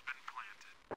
has been planted.